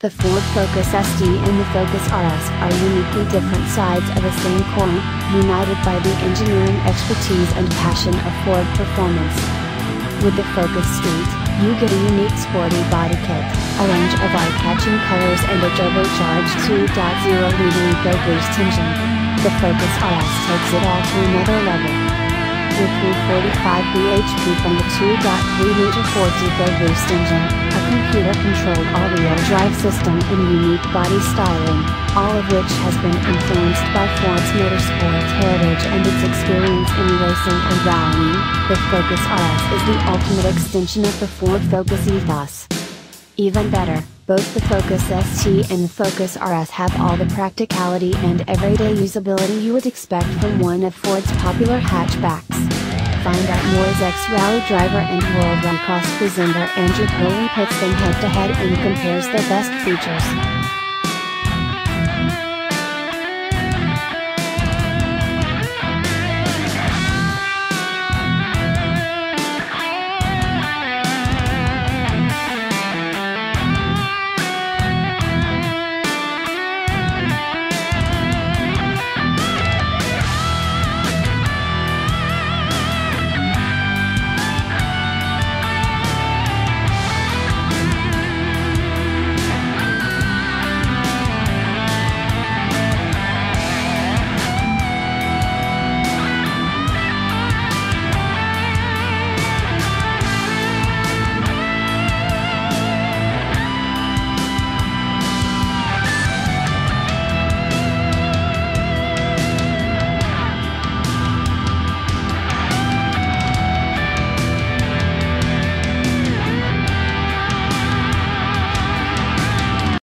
The Ford Focus ST and the Focus RS are uniquely different sides of the same coin, united by the engineering expertise and passion of Ford performance. With the Focus ST, you get a unique sporty body kit, a range of eye-catching colors and a turbocharged 2.0-liter EcoBoost engine. The Focus RS takes it all to another level 345 bhp from the 2.3-liter Ford EcoBoost engine, a computer-controlled all-wheel drive system and unique body styling, all of which has been influenced by Ford's motorsport heritage and its experience in racing and rallying, the Focus RS is the ultimate extension of the Ford Focus ethos. Even better, both the Focus ST and the Focus RS have all the practicality and everyday usability you would expect from one of Ford's popular hatchbacks. Find out more as ex-rally driver and World Rallycross presenter Andrew Coley pits them head to head and compares their best features.